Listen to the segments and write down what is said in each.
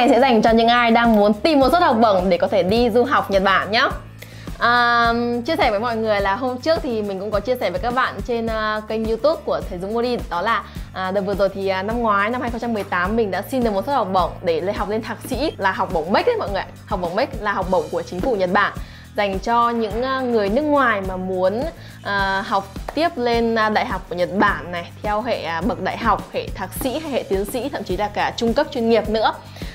này sẽ dành cho những ai đang muốn tìm một suất học bổng để có thể đi du học Nhật Bản nhé. À, chia sẻ với mọi người là hôm trước thì mình cũng có chia sẻ với các bạn trên uh, kênh youtube của Thầy Dũng Modi Đó là à, đợt vừa rồi thì uh, năm ngoái, năm 2018 mình đã xin được một suất học bổng để lên học lên thạc sĩ là học bổng MEC đấy mọi người Học bổng MEC là học bổng của chính phủ Nhật Bản dành cho những ờ, người nước ngoài mà muốn uh, học tiếp lên đại học của Nhật Bản này theo hệ à, bậc đại học, hệ thạc sĩ hay hệ tiến sĩ thậm chí là cả trung cấp chuyên nghiệp nữa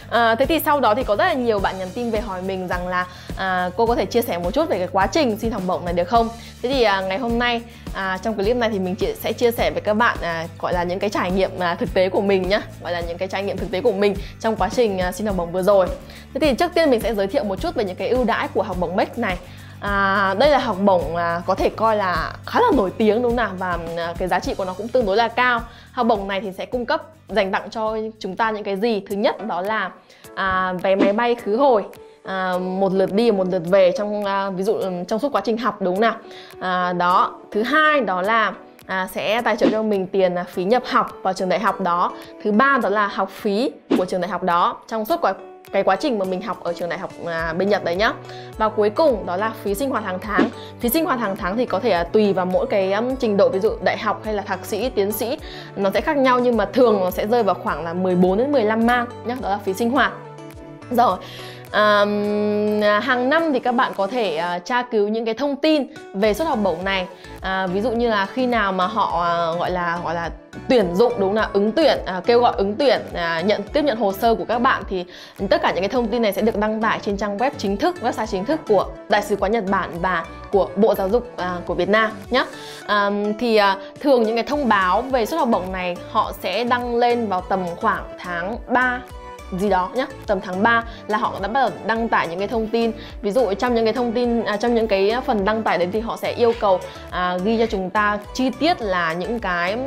à, thế thì sau đó thì có rất là nhiều bạn nhắn tin về hỏi mình rằng là à, cô có thể chia sẻ một chút về cái quá trình xin học bổng này được không? Thế thì à, ngày hôm nay à, trong clip này thì mình chỉ sẽ chia sẻ với các bạn à, gọi là những cái trải nghiệm à, thực tế của mình nhá. Gọi là những cái trải nghiệm thực tế của mình trong quá trình à, xin học bổng vừa rồi. Thế thì trước tiên mình sẽ giới thiệu một chút về những cái ưu đãi của học bổng MEC này. À, đây là học bổng à, có thể coi là khá là nổi tiếng đúng không nào? Và à, cái giá trị của nó cũng tương đối là cao. Học bổng này thì sẽ cung cấp dành tặng cho chúng ta những cái gì? Thứ nhất đó là à, vé máy bay khứ hồi à, một lượt đi một lượt về trong à, ví dụ ừ, trong suốt quá trình học đúng không nào? À, đó. Thứ hai đó là à, sẽ tài trợ cho mình tiền à, phí nhập học vào trường đại học đó. Thứ ba đó là học phí của trường đại học đó. Trong suốt quá cái quá trình mà mình học ở trường đại học à, bên Nhật đấy nhá. Và cuối cùng đó là phí sinh hoạt hàng tháng. Phí sinh hoạt hàng tháng thì có thể là tùy vào mỗi cái um, trình độ ví dụ đại học hay là thạc sĩ tiến sĩ nó sẽ khác nhau nhưng mà thường nó sẽ rơi vào khoảng là 14 đến 15 mang nhá đó là phí sinh hoạt. Rồi À, hàng năm thì các bạn có thể uh, tra cứu những cái thông tin về suất học bổng này. À, ví dụ như là khi nào mà họ uh, gọi là gọi là tuyển dụng đúng là ứng tuyển à, kêu gọi ứng tuyển à, nhận tiếp nhận hồ sơ của các bạn thì tất cả những cái thông tin này sẽ được đăng tải trên trang web chính thức website chính thức của đại sứ quán Nhật Bản và của Bộ Giáo dục à, của Việt Nam nhé à, thì à, thường những cái thông báo về suất học bổng này họ sẽ đăng lên vào tầm khoảng tháng 3 gì đó nhá tầm tháng 3 là họ đã bắt đầu đăng tải những cái thông tin. Ví dụ trong những cái thông tin à, trong những cái phần đăng tải đấy thì họ sẽ yêu cầu à, ghi cho chúng ta chi tiết là những cái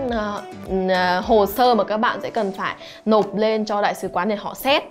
à, hồ sơ mà các bạn sẽ cần phải nộp lên cho đại sứ quán để họ xét.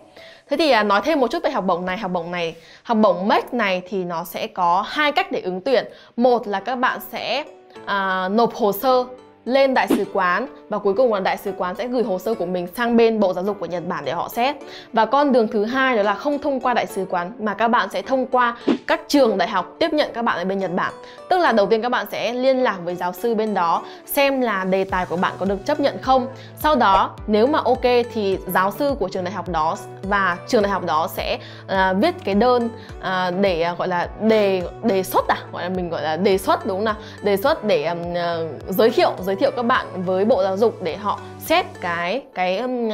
Thế thì à, nói thêm một chút về học bổng này, học bổng này, học bổng MEC này thì nó sẽ có hai cách để ứng tuyển. Một là các bạn sẽ à, nộp hồ sơ lên đại sứ quán và cuối cùng là đại sứ quán sẽ gửi hồ sơ của mình sang bên Bộ Giáo dục của Nhật Bản để họ xét. Và con đường thứ hai đó là không thông qua đại sứ quán mà các bạn sẽ thông qua các trường đại học tiếp nhận các bạn ở bên Nhật Bản. Tức là đầu tiên các bạn sẽ liên lạc với giáo sư bên đó xem là đề tài của bạn có được chấp nhận không. Sau đó nếu mà ok thì giáo sư của trường đại học đó và trường đại học đó sẽ uh, viết cái đơn uh, để uh, gọi là đề đề xuất à gọi là mình gọi là đề xuất đúng không nào đề xuất để um, uh, giới thiệu giới thiệu các bạn với bộ giáo dục để họ xét cái cái um, uh,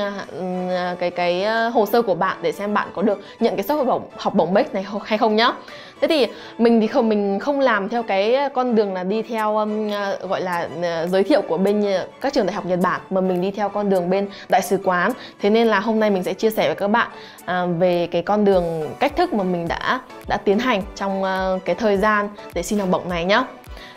cái cái, cái hồ sơ của bạn để xem bạn có được nhận cái suất học bổng học bổng MEC này hay không nhá. Thế thì mình thì không mình không làm theo cái con đường là đi theo um, uh, gọi là giới thiệu của bên các trường đại học Nhật Bản mà mình đi theo con đường bên đại sứ quán. Thế nên là hôm nay mình sẽ chia sẻ với các bạn à, về cái con đường cách thức mà mình đã đã tiến hành trong uh, cái thời gian để xin học bổng này nhá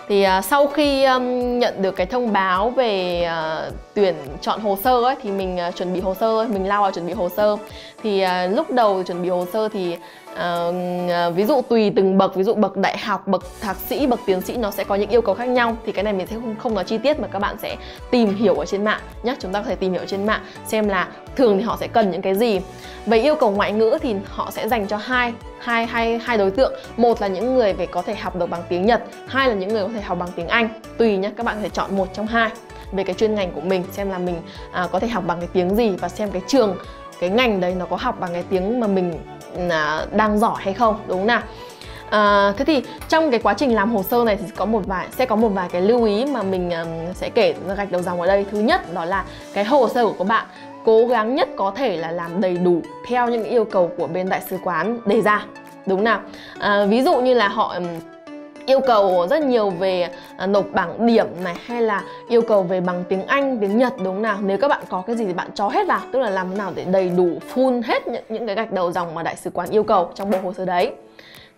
thì uh, sau khi um, nhận được cái thông báo về uh, tuyển chọn hồ sơ ấy thì mình uh, chuẩn bị hồ sơ mình lao vào chuẩn bị hồ sơ. Thì uh, lúc đầu chuẩn bị hồ sơ thì uh, ví dụ tùy từng bậc ví dụ bậc đại học bậc thạc sĩ bậc tiến sĩ nó sẽ có những yêu cầu khác nhau. Thì cái này mình sẽ không không nói chi tiết mà các bạn sẽ tìm hiểu ở trên mạng nhé chúng ta có thể tìm hiểu ở trên mạng xem là thường thì họ sẽ cần những cái gì. Về yêu cầu ngoại ngữ thì họ sẽ dành cho hai hai hai hai đối tượng. Một là những người về có thể học được bằng tiếng nhật hai là những người có thể học bằng tiếng anh. Tùy nhé các bạn có thể chọn một trong hai. Về cái chuyên ngành của mình xem là mình à, có thể học bằng cái tiếng gì và xem cái trường cái ngành đấy nó có học bằng cái tiếng mà mình À, đang giỏi hay không đúng không nào? À, thế thì trong cái quá trình làm hồ sơ này thì có một vài sẽ có một vài cái lưu ý mà mình um, sẽ kể gạch đầu dòng ở đây. Thứ nhất đó là cái hồ sơ của các bạn cố gắng nhất có thể là làm đầy đủ theo những yêu cầu của bên đại sứ quán đề ra đúng nào? À, ví dụ như là họ um, yêu cầu rất nhiều về à, nộp bảng điểm này hay là yêu cầu về bằng tiếng Anh, tiếng Nhật đúng nào? Nếu các bạn có cái gì thì bạn cho hết vào Tức là làm thế nào để đầy đủ full hết những, những cái gạch đầu dòng mà đại sứ quán yêu cầu trong bộ hồ sơ đấy.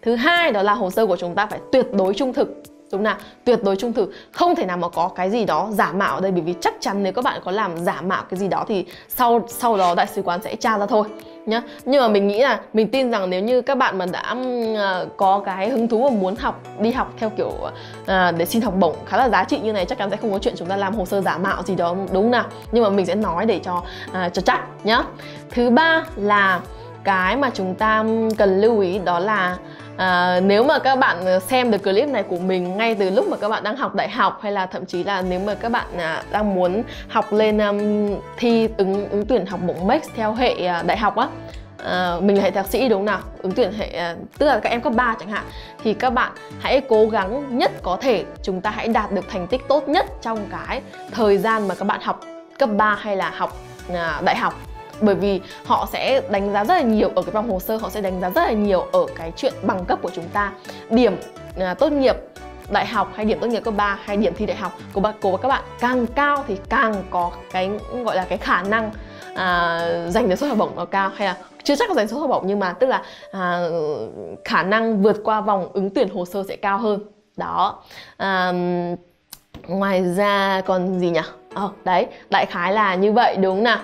Thứ hai đó là hồ sơ của chúng ta phải tuyệt đối trung thực đúng nào? Tuyệt đối trung thực không thể nào mà có cái gì đó giả mạo ở đây bởi vì chắc chắn nếu các bạn có làm giả mạo cái gì đó thì sau sau đó đại sứ quán sẽ tra ra thôi nhá. Nhưng mà mình nghĩ là mình tin rằng nếu như các bạn mà đã uh, có cái hứng thú và muốn học đi học theo kiểu uh, để xin học bổng khá là giá trị như này chắc chắn sẽ không có chuyện chúng ta làm hồ sơ giả mạo gì đó đúng nào? Nhưng mà mình sẽ nói để cho uh, cho chắc nhá. Thứ ba là cái mà chúng ta cần lưu ý đó là à, nếu mà các bạn xem được clip này của mình ngay từ lúc mà các bạn đang học đại học hay là thậm chí là nếu mà các bạn à, đang muốn học lên um, thi ứng ứng tuyển học bổng max theo hệ à, đại học á à, mình là hệ thạc sĩ đúng nào? Ứng tuyển hệ à, tức là các em cấp 3 chẳng hạn. Thì các bạn hãy cố gắng nhất có thể chúng ta hãy đạt được thành tích tốt nhất trong cái thời gian mà các bạn học cấp 3 hay là học à, đại học bởi vì họ sẽ đánh giá rất là nhiều ở cái vòng hồ sơ họ sẽ đánh giá rất là nhiều ở cái chuyện bằng cấp của chúng ta. Điểm à, tốt nghiệp đại học hay điểm tốt nghiệp cấp 3 hay điểm thi đại học của bạn của các bạn càng cao thì càng có cái gọi là cái khả năng à, giành được suất học bổng nó cao hay là chưa chắc là giành suất học bổng nhưng mà tức là à, khả năng vượt qua vòng ứng tuyển hồ sơ sẽ cao hơn. Đó. À, ngoài ra còn gì nhỉ? Ờ đấy đại khái là như vậy đúng nào?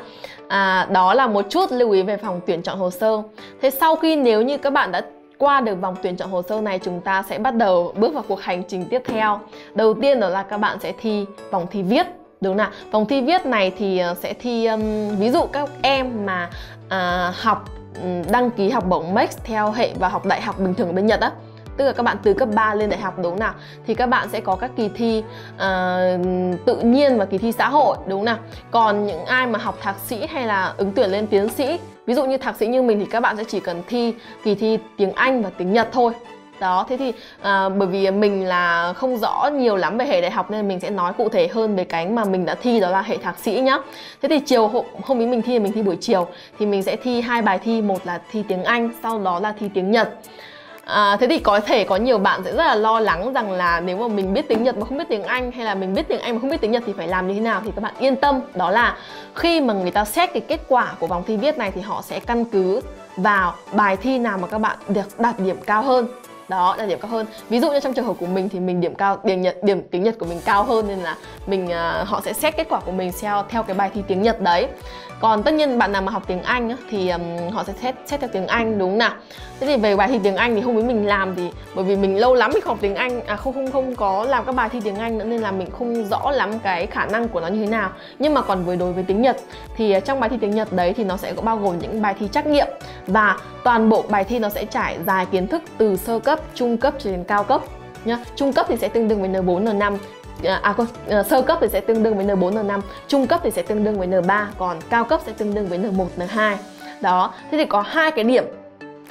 À, đó là một chút lưu ý về phòng tuyển chọn hồ sơ. Thế sau khi nếu như các bạn đã qua được vòng tuyển chọn hồ sơ này chúng ta sẽ bắt đầu bước vào cuộc hành trình tiếp theo. Đầu tiên đó là các bạn sẽ thi vòng thi viết đúng nào vòng thi viết này thì ờ, sẽ thi um, ví dụ các em mà uh, học um, đăng ký học bổng Max theo hệ và học đại học bình thường ở bên Nhật á tức là các bạn từ cấp 3 lên đại học đúng nào? Thì các bạn sẽ có các kỳ thi uh, tự nhiên và kỳ thi xã hội đúng nào? Còn những ai mà học thạc sĩ hay là ứng tuyển lên tiến sĩ ví dụ như thạc sĩ như mình thì các bạn sẽ chỉ cần thi kỳ thi tiếng Anh và tiếng Nhật thôi. Đó thế thì à, bởi vì mình là không rõ nhiều lắm về hệ đại học nên mình sẽ nói cụ thể hơn về cái mà mình đã thi đó là hệ thạc sĩ nhá. Thế thì chiều hôm, hôm ý mình thi mình thi buổi chiều thì mình sẽ thi hai bài thi một là thi tiếng anh sau đó là thi tiếng nhật. À, thế thì có thể có nhiều bạn sẽ rất là lo lắng rằng là nếu mà mình biết tiếng Nhật mà không biết tiếng Anh hay là mình biết tiếng Anh mà không biết tiếng Nhật thì phải làm như thế nào thì các bạn yên tâm. Đó là khi mà người ta xét cái kết quả của vòng thi viết này thì họ sẽ căn cứ vào bài thi nào mà các bạn được đạt điểm cao hơn đó đạt điểm cao hơn. Ví dụ như trong trường hợp của mình thì mình điểm cao điểm nhật điểm tiếng nhật của mình cao hơn nên là mình uh, họ sẽ xét kết quả của mình theo theo cái bài thi tiếng nhật đấy. Còn tất nhiên bạn nào mà học tiếng anh á, thì um, họ sẽ xét xét theo tiếng anh đúng nào? Thế thì về bài thi tiếng anh thì hôm ấy mình làm thì bởi vì mình lâu lắm mình học tiếng anh à không không không có làm các bài thi tiếng anh nữa nên là mình không rõ lắm cái khả năng của nó như thế nào. Nhưng mà còn với đối với tiếng nhật thì à, trong bài thi tiếng nhật đấy thì nó sẽ có bao gồm những bài thi trắc nghiệm và toàn bộ bài thi nó sẽ trải dài kiến thức từ sơ cấp trung cấp cho đến cao cấp nhá. Trung cấp thì sẽ tương đương với N4 N5 à, à ờ, sơ cấp thì sẽ tương đương với N4 N5 trung cấp thì sẽ tương đương với N3 còn cao cấp sẽ tương đương với N1 N2 đó thế thì có hai cái điểm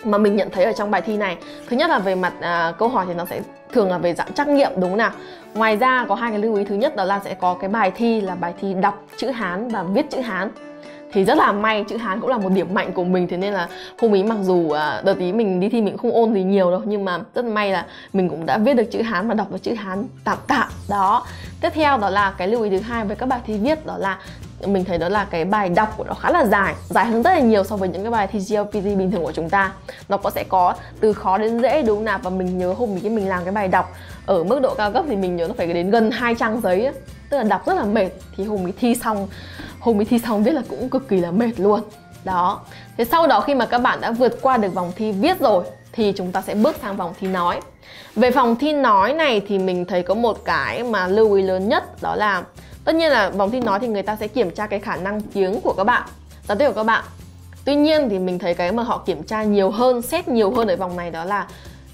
mà mình nhận thấy ở trong bài thi này. Thứ nhất là về mặt à, câu hỏi thì nó sẽ thường là về dạng trắc nghiệm đúng không nào? Ngoài ra có hai cái lưu ý. Thứ nhất đó là sẽ có cái bài thi là bài thi đọc chữ hán và viết chữ hán thì rất là may chữ hán cũng là một điểm mạnh của mình, thế nên là hôm ý mặc dù à, đợt ý mình đi thi mình không ôn gì nhiều đâu, nhưng mà rất may là mình cũng đã viết được chữ hán và đọc được chữ hán tạm tạm. Đó. Tiếp theo đó là cái lưu ý thứ hai với các bài thi viết, đó là mình thấy đó là cái bài đọc của nó khá là dài dài hơn rất là nhiều so với những cái bài thi GLPT bình thường của chúng ta. Nó có sẽ có từ khó đến dễ, đúng không nào? Và mình nhớ hôm mình mình làm cái bài đọc ở mức độ cao cấp thì mình nhớ nó phải đến gần hai trang giấy ấy. tức là đọc rất là mệt. Thì hôm ấy thi xong hôm ấy thi xong viết là cũng cực kỳ là mệt luôn. Đó. Thế sau đó khi mà các bạn đã vượt qua được vòng thi viết rồi, thì chúng ta sẽ bước sang vòng thi nói. Về vòng thi nói này thì mình thấy có một cái mà lưu ý lớn nhất, đó là tất nhiên là vòng thi nói thì người ta sẽ kiểm tra cái khả năng tiếng của các bạn, giao tiếp của các bạn. Tuy nhiên thì mình thấy cái mà họ kiểm tra nhiều hơn, xét nhiều hơn ở vòng này đó là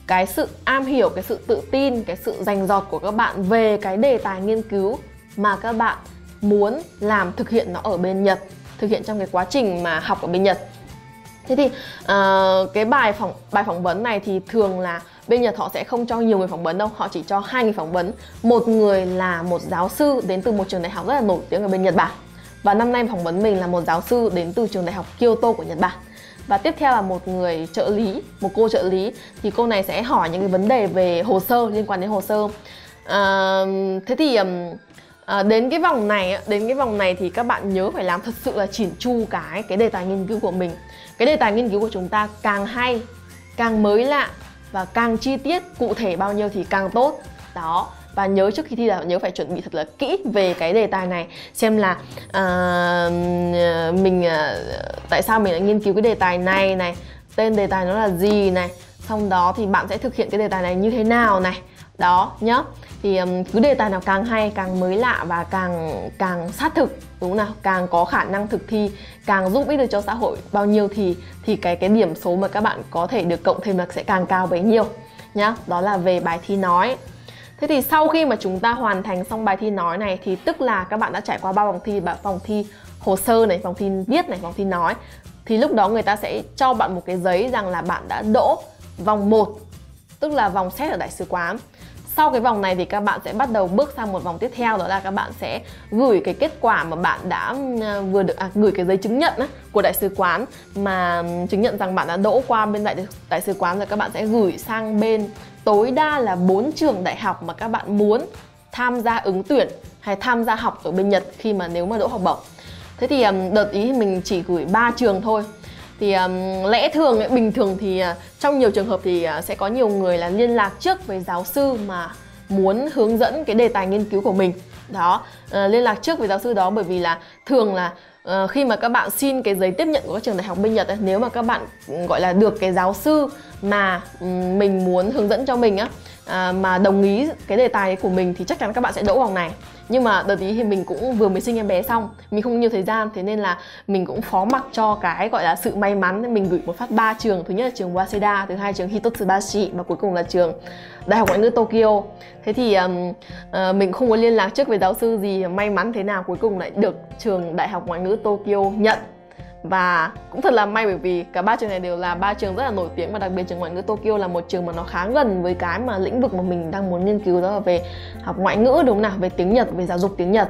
cái sự am hiểu, cái sự tự tin, cái sự dành giọt của các bạn về cái đề tài nghiên cứu mà các bạn muốn làm thực hiện nó ở bên nhật thực hiện trong cái quá trình mà học ở bên nhật. Thế thì uh, cái bài phỏng bài phỏng vấn này thì thường là bên Nhật họ sẽ không cho nhiều người phỏng vấn đâu họ chỉ cho hai người phỏng vấn. Một người là một giáo sư đến từ một trường đại học rất là nổi tiếng ở bên Nhật Bản. Và năm nay phỏng vấn mình là một giáo sư đến từ trường đại học Kyoto của Nhật Bản. Và tiếp theo là một người trợ lý một cô trợ lý thì cô này sẽ hỏi những cái vấn đề về hồ sơ liên quan đến hồ sơ. Uh, thế thì à, đến cái vòng này đến cái vòng này thì các bạn nhớ phải làm thật sự là chỉn chu cái cái đề tài nghiên cứu của mình. Cái đề tài nghiên cứu của chúng ta càng hay càng mới lạ và càng chi tiết cụ thể bao nhiêu thì càng tốt. Đó và nhớ trước khi thi là nhớ phải chuẩn bị thật là kỹ về cái đề tài này xem là uh, mình uh, tại sao mình lại nghiên cứu cái đề tài này này tên đề tài nó là gì này xong đó thì bạn sẽ thực hiện cái đề tài này như thế nào này đó nhá. Thì um, cứ đề tài nào càng hay càng mới lạ và càng càng sát thực đúng nào? Càng có khả năng thực thi càng giúp ích được cho xã hội bao nhiêu thì thì cái cái điểm số mà các bạn có thể được cộng thêm là sẽ càng cao bấy nhiêu nhá. Đó là về bài thi nói. Thế thì sau khi mà chúng ta hoàn thành xong bài thi nói này thì tức là các bạn đã trải qua ba vòng thi và vòng thi hồ sơ này, vòng thi viết này, vòng thi nói. Thì lúc đó người ta sẽ cho bạn một cái giấy rằng là bạn đã đỗ vòng 1 tức là vòng xét ở đại sứ quán sau cái vòng này thì các bạn sẽ bắt đầu bước sang một vòng tiếp theo đó là các bạn sẽ gửi cái kết quả mà bạn đã ờ, vừa được à, gửi cái giấy chứng nhận á, của đại sứ quán mà chứng nhận rằng bạn đã đỗ qua bên đại đại sứ quán rồi các bạn sẽ gửi sang bên tối đa là 4 trường đại học mà các bạn muốn tham gia ứng tuyển hay tham gia học ở bên Nhật khi mà nếu mà đỗ học bổng. Thế thì đợt ý mình chỉ gửi 3 trường thôi thì um, lẽ thường ấy, bình thường thì uh, trong nhiều trường hợp thì uh, sẽ có nhiều người là liên lạc trước với giáo sư mà muốn hướng dẫn cái đề tài nghiên cứu của mình. Đó uh, liên lạc trước với giáo sư đó bởi vì là thường là uh, khi mà các bạn xin cái giấy tiếp nhận của các trường đại học bên Nhật ấy, nếu mà các bạn gọi là được cái giáo sư mà um, mình muốn hướng dẫn cho mình á uh, mà đồng ý cái đề tài của mình thì chắc chắn các bạn sẽ đỗ vòng này nhưng mà đợt ý thì mình cũng vừa mới sinh em bé xong mình không nhiều thời gian thế nên là mình cũng phó mặc cho cái gọi là sự may mắn. Nên mình gửi một phát ba trường thứ nhất là trường Waseda thứ hai trường Hitotsubashi và cuối cùng là trường Đại học Ngoại ngữ Tokyo. Thế thì um, uh, mình không có liên lạc trước với giáo sư gì may mắn thế nào cuối cùng lại được trường Đại học Ngoại ngữ Tokyo nhận và cũng thật là may bởi vì cả ba trường này đều là ba trường rất là nổi tiếng và đặc biệt trường ngoại ngữ Tokyo là một trường mà nó khá gần với cái mà lĩnh vực mà mình đang muốn nghiên cứu đó là về học ngoại ngữ, đúng không nào? Về tiếng Nhật, về giáo dục tiếng Nhật.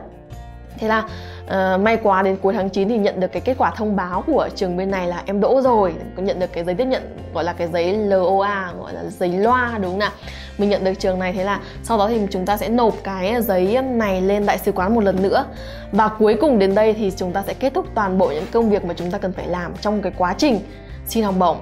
Thế là uh, may quá đến cuối tháng 9 thì nhận được cái kết quả thông báo của trường bên này là em đỗ rồi. Có nhận được cái giấy tiếp nhận gọi là cái giấy LOA gọi là giấy loa đúng không nào? Mình nhận được trường này thế là sau đó thì chúng ta sẽ nộp cái giấy này lên đại sứ quán một lần nữa. Và cuối cùng đến đây thì chúng ta sẽ kết thúc toàn bộ những công việc mà chúng ta cần phải làm trong cái quá trình xin học bổng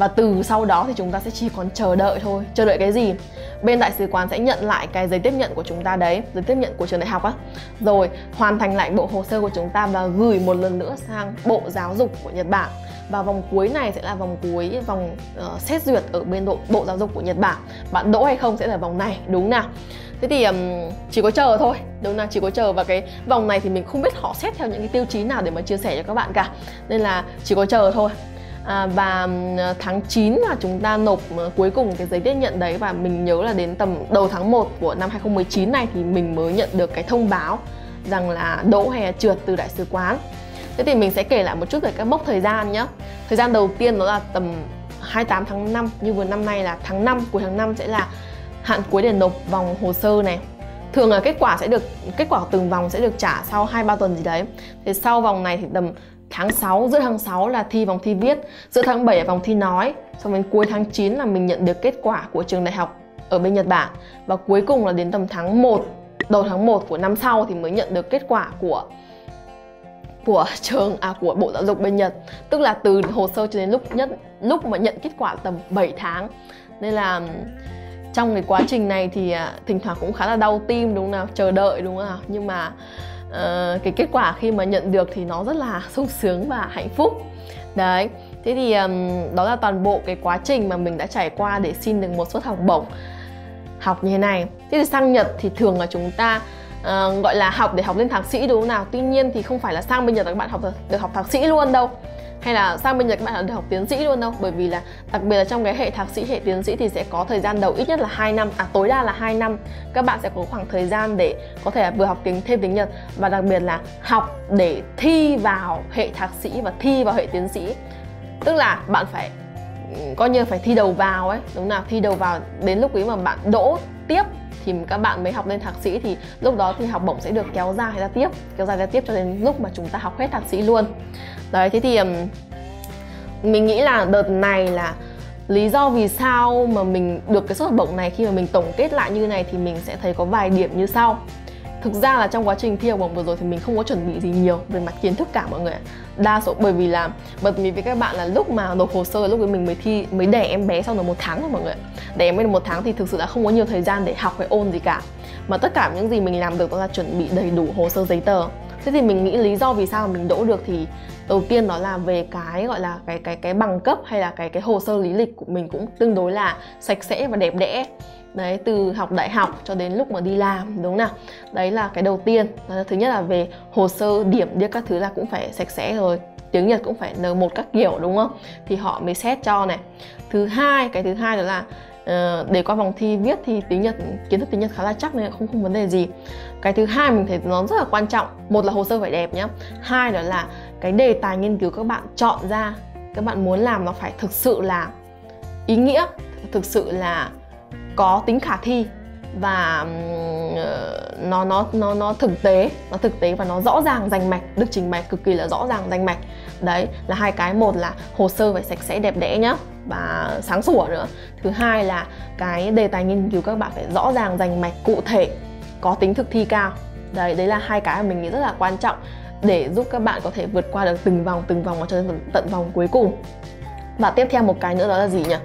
và từ sau đó thì chúng ta sẽ chỉ còn chờ đợi thôi. Chờ đợi cái gì? Bên đại sứ quán sẽ nhận lại cái giấy tiếp nhận của chúng ta đấy giấy tiếp nhận của trường đại học á. Rồi hoàn thành lại bộ hồ sơ của chúng ta và gửi một lần nữa sang bộ giáo dục của nhật bản. Và vòng cuối này sẽ là vòng cuối vòng uh, xét duyệt ở bên độ bộ giáo dục của nhật bản. Bạn đỗ hay không sẽ là vòng này đúng nào? Thế thì um, chỉ có chờ thôi đúng là chỉ có chờ và cái vòng này thì mình không biết họ xét theo những cái tiêu chí nào để mà chia sẻ cho các bạn cả. Nên là chỉ có chờ thôi à, và ờ, tháng 9 là chúng ta nộp ờ, cuối cùng cái giấy tiếp nhận đấy và mình nhớ là đến tầm đầu tháng 1 của năm 2019 này thì mình mới nhận được cái thông báo rằng là đỗ hay là trượt từ đại sứ quán. Thế thì mình sẽ kể lại một chút về các mốc thời gian nhé Thời gian đầu tiên đó là tầm 28 tháng 5 Như vừa năm nay là tháng 5, cuối tháng 5 sẽ là hạn cuối để nộp vòng hồ sơ này. Thường là kết quả sẽ được kết quả từng vòng sẽ được trả sau 2 3 tuần gì đấy. Thì sau vòng này thì tầm tháng 6, giữa tháng 6 là thi vòng thi viết, giữa tháng 7 là vòng thi nói, xong đến cuối tháng 9 là mình nhận được kết quả của trường đại học ở bên Nhật Bản. Và cuối cùng là đến tầm tháng 1, đầu tháng 1 của năm sau thì mới nhận được kết quả của của trường à của Bộ Giáo dục bên Nhật, tức là từ hồ sơ cho đến lúc nhất lúc mà nhận kết quả tầm 7 tháng. Nên là trong cái quá trình này thì à, thỉnh thoảng cũng khá là đau tim đúng không nào, chờ đợi đúng không nào, nhưng mà uh, cái kết quả khi mà nhận được thì nó rất là sung sướng và hạnh phúc. Đấy thế thì um, đó là toàn bộ cái quá trình mà mình đã trải qua để xin được một suất học bổng học như thế này. Thế thì sang nhật thì thường là chúng ta uh, gọi là học để học lên thạc sĩ đúng không nào? Tuy nhiên thì không phải là sang bên nhật các bạn học được học thạc sĩ luôn đâu hay là sang bên Nhật các bạn được học tiến sĩ luôn đâu bởi vì là, đặc biệt là trong cái hệ thạc sĩ, hệ tiến sĩ thì sẽ có thời gian đầu ít nhất là 2 năm à tối đa là 2 năm. Các bạn sẽ có khoảng thời gian để có thể vừa học tiếng, thêm tiếng Nhật và đặc biệt là học để thi vào hệ thạc sĩ và thi vào hệ tiến sĩ. Tức là bạn phải ừ, coi như phải thi đầu vào ấy, đúng nào? Thi đầu vào đến lúc ấy mà bạn đỗ tiếp thì các bạn mới học lên thạc sĩ thì lúc đó thì học bổng sẽ được kéo dài ra tiếp, kéo dài ra tiếp cho đến lúc mà chúng ta học hết thạc sĩ luôn. Đấy, thế thì mình nghĩ là đợt này là lý do vì sao mà mình được cái suất học bổng này khi mà mình tổng kết lại như này thì mình sẽ thấy có vài điểm như sau thực ra là trong quá trình thi học bổng vừa rồi thì mình không có chuẩn bị gì nhiều về mặt kiến thức cả mọi người đa số bởi vì là bật mí với các bạn là lúc mà nộp hồ sơ, lúc ấy mình mới thi, mới đẻ em bé sau được một tháng rồi mọi người đẻ em bé được một tháng thì thực sự là không có nhiều thời gian để học hay ôn gì cả. Mà tất cả những gì mình làm được đó là chuẩn bị đầy đủ hồ sơ giấy tờ. Thế thì mình nghĩ lý do vì sao mình đỗ được thì đầu tiên đó là về cái, gọi là, cái cái cái bằng cấp hay là cái cái hồ sơ lý lịch của mình cũng tương đối là sạch sẽ và đẹp đẽ. Đấy, từ học đại học cho đến lúc mà đi làm, đúng nào? Đấy là cái đầu tiên. Thứ nhất là về hồ sơ điểm đi các thứ là cũng phải sạch sẽ rồi. Tiếng nhật cũng phải n một các kiểu, đúng không? Thì họ mới xét cho này. Thứ hai, cái thứ hai đó là uh, để qua vòng thi viết thì tiếng nhật kiến thức tiếng nhật khá là chắc nên không không vấn đề gì. Cái thứ hai mình thấy nó rất là quan trọng. Một là hồ sơ phải đẹp nhá. Hai đó là cái đề tài nghiên cứu các bạn chọn ra các bạn muốn làm nó phải thực sự là ý nghĩa thực sự là có tính khả thi và ờ, nó nó nó nó thực tế nó thực tế và nó rõ ràng rành mạch được trình bày cực kỳ là rõ ràng rành mạch đấy là hai cái. Một là hồ sơ phải sạch sẽ đẹp đẽ nhá và sáng sủa nữa. Thứ hai là cái đề tài nghiên cứu các bạn phải rõ ràng rành mạch cụ thể có tính thực thi cao. Đấy đấy là hai cái mà mình nghĩ rất là quan trọng để giúp các bạn có thể vượt qua được từng vòng từng vòng cho đến tận vòng cuối cùng. Và tiếp theo một cái nữa đó là gì nhỉ?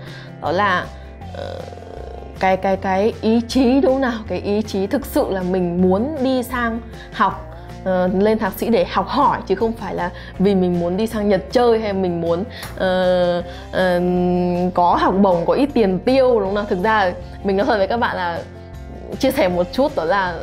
Đó là uh, cái cái cái ý chí đúng không nào? Cái ý chí thực sự là mình muốn đi sang học uh, lên thạc sĩ để học hỏi chứ không phải là vì mình muốn đi sang Nhật chơi hay mình muốn uh, uh, có học bổng có ít tiền tiêu đúng không nào? Thực ra mình nói thật với các bạn là chia sẻ một chút đó là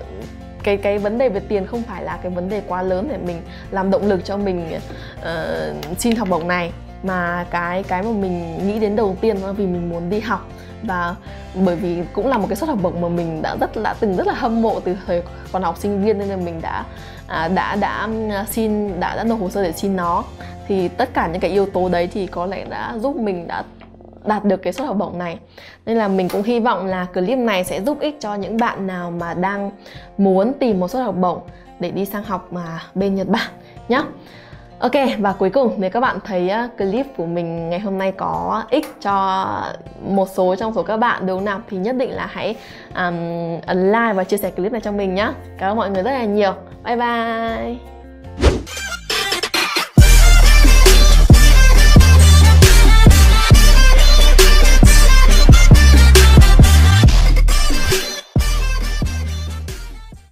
cái cái vấn đề về tiền không phải là cái vấn đề quá lớn để mình làm động lực cho mình uh, xin học bổng này mà cái cái mà mình nghĩ đến đầu tiên là vì mình muốn đi học. Và bởi vì cũng là một cái suất học bổng mà mình đã rất đã từng rất là hâm mộ từ thời còn học sinh viên nên là mình đã à, đã đã um, xin đã đã nộp hồ sơ để xin nó. Thì tất cả những cái yếu tố đấy thì có lẽ đã giúp mình đã đạt được cái suất học bổng này. Nên là mình cũng hy vọng là clip này sẽ giúp ích cho những bạn nào mà đang muốn tìm một suất học bổng để đi sang học mà bên Nhật Bản nhé Ok và cuối cùng nếu các bạn thấy clip của mình ngày hôm nay có ích cho một số trong số các bạn đúng nào thì nhất định là hãy um, like và chia sẻ clip này cho mình nhé. Cảm ơn mọi người rất là nhiều. Bye bye.